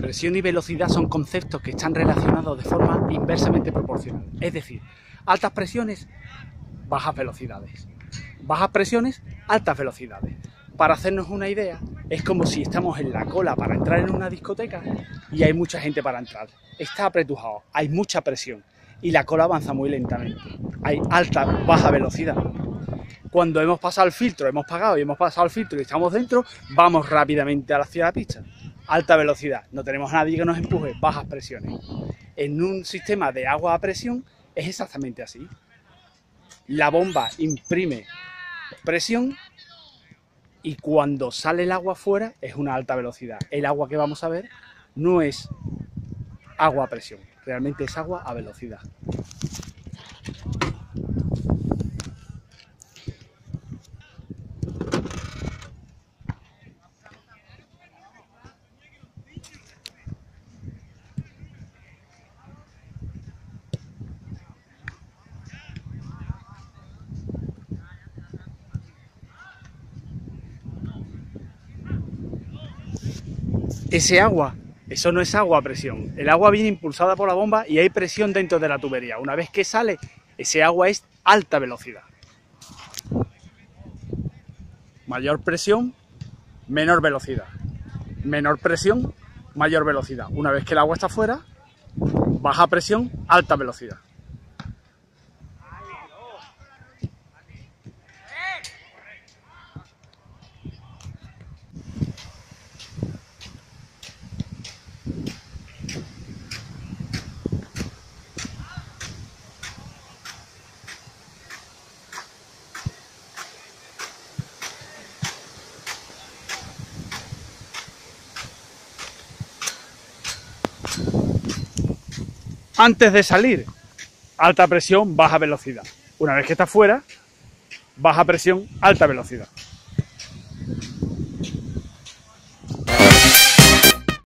Presión y velocidad son conceptos que están relacionados de forma inversamente proporcional. Es decir, altas presiones, bajas velocidades. Bajas presiones, altas velocidades. Para hacernos una idea, es como si estamos en la cola para entrar en una discoteca y hay mucha gente para entrar. Está apretujado, hay mucha presión y la cola avanza muy lentamente. Hay alta, baja velocidad. Cuando hemos pasado el filtro, hemos pagado y hemos pasado el filtro y estamos dentro, vamos rápidamente hacia la pista. Alta velocidad, no tenemos nadie que nos empuje, bajas presiones. En un sistema de agua a presión es exactamente así. La bomba imprime presión y cuando sale el agua fuera es una alta velocidad. El agua que vamos a ver no es agua a presión, realmente es agua a velocidad. Ese agua, eso no es agua a presión. El agua viene impulsada por la bomba y hay presión dentro de la tubería. Una vez que sale, ese agua es alta velocidad. Mayor presión, menor velocidad. Menor presión, mayor velocidad. Una vez que el agua está fuera, baja presión, alta velocidad. Antes de salir, alta presión, baja velocidad. Una vez que está fuera, baja presión, alta velocidad.